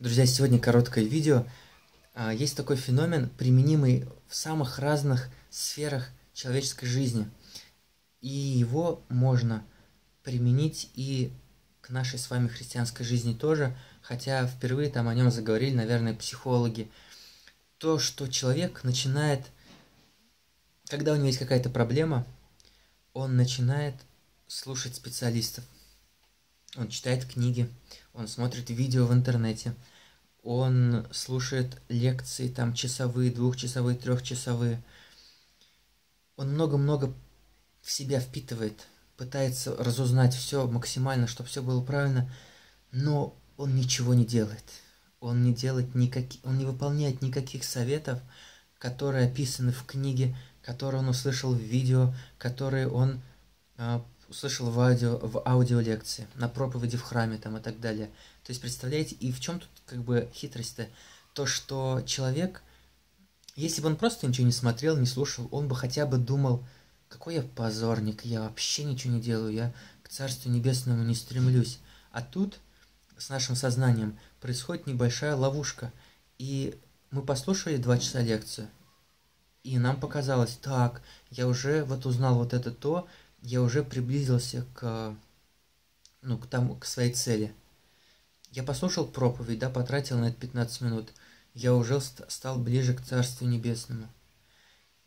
Друзья, сегодня короткое видео. А, есть такой феномен, применимый в самых разных сферах человеческой жизни. И его можно применить и к нашей с вами христианской жизни тоже, хотя впервые там о нем заговорили, наверное, психологи. То, что человек начинает, когда у него есть какая-то проблема, он начинает слушать специалистов. Он читает книги, он смотрит видео в интернете, он слушает лекции там часовые, двухчасовые, трехчасовые. Он много-много в себя впитывает, пытается разузнать все максимально, чтобы все было правильно, но он ничего не делает. Он не делает никаких, он не выполняет никаких советов, которые описаны в книге, которые он услышал в видео, которые он а, услышал в, аудио, в аудиолекции, на проповеди в храме там и так далее. То есть, представляете, и в чем тут как бы хитрость-то? То, что человек, если бы он просто ничего не смотрел, не слушал, он бы хотя бы думал, какой я позорник, я вообще ничего не делаю, я к Царству Небесному не стремлюсь. А тут с нашим сознанием происходит небольшая ловушка. И мы послушали два часа лекцию, и нам показалось, так, я уже вот узнал вот это то, я уже приблизился к, ну, к, тому, к своей цели. Я послушал проповедь, да, потратил на это 15 минут. Я уже стал ближе к Царству Небесному.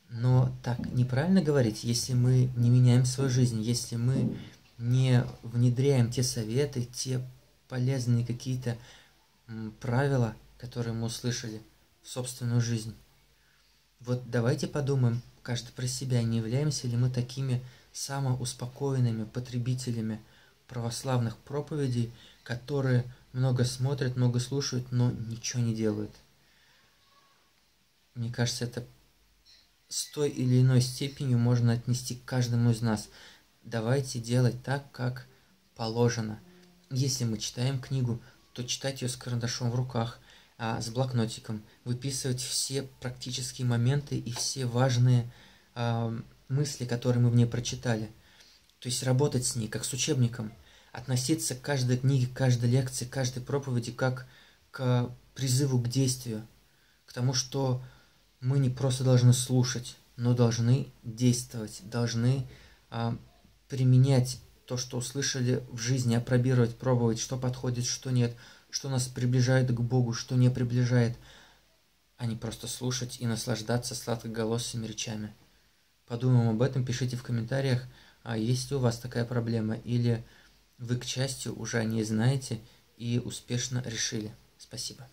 Но так неправильно говорить, если мы не меняем свою жизнь, если мы не внедряем те советы, те полезные какие-то правила, которые мы услышали в собственную жизнь. Вот давайте подумаем, каждый про себя, не являемся ли мы такими самоуспокоенными потребителями православных проповедей, которые много смотрят, много слушают, но ничего не делают. Мне кажется, это с той или иной степенью можно отнести к каждому из нас. Давайте делать так, как положено. Если мы читаем книгу, то читать ее с карандашом в руках, а с блокнотиком, выписывать все практические моменты и все важные э, мысли, которые мы в ней прочитали. То есть работать с ней, как с учебником, относиться к каждой книге, к каждой лекции, к каждой проповеди, как к призыву к действию, к тому, что мы не просто должны слушать, но должны действовать, должны а, применять то, что услышали в жизни, опробировать, пробовать, что подходит, что нет, что нас приближает к Богу, что не приближает, а не просто слушать и наслаждаться сладкоголосыми речами. Подумаем об этом, пишите в комментариях, а есть ли у вас такая проблема, или вы, к счастью, уже о ней знаете и успешно решили. Спасибо.